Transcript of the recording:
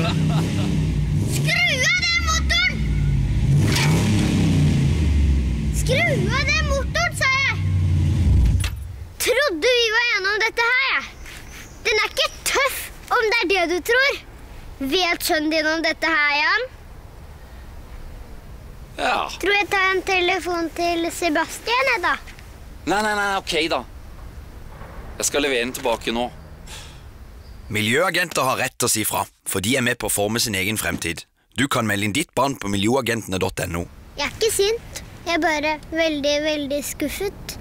Skru av den motoren! Skru av den motoren, sa jeg. Trodde vi var enige om dette her, jeg. Den er ikke tøff, om det er det du tror. Vet sønnen din om dette her, Jan? Ja. Tror jeg tar en telefon til Sebastian, jeg, da. Nei, nei, nei, ok, da. Jeg skal levere den tilbake nå. Miljøagenter har rett til å si fra, for de er med på å forme sin egen fremtid. Du kan melde inn ditt barn på miljøagentene.no. Jeg er ikke sint. Jeg er bare veldig, veldig skuffet.